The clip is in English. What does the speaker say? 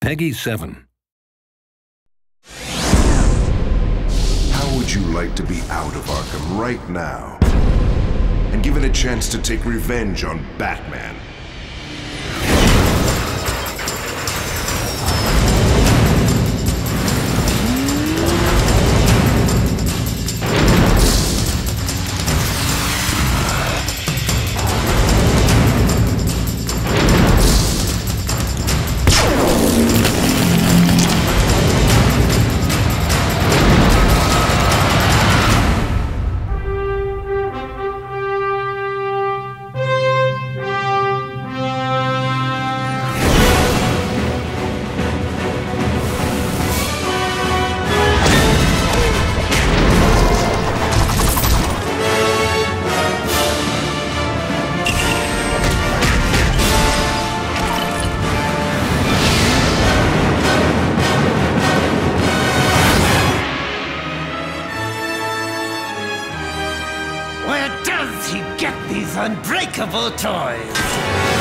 Peggy 7. How would you like to be out of Arkham right now? And given a chance to take revenge on Batman? He get these unbreakable toys?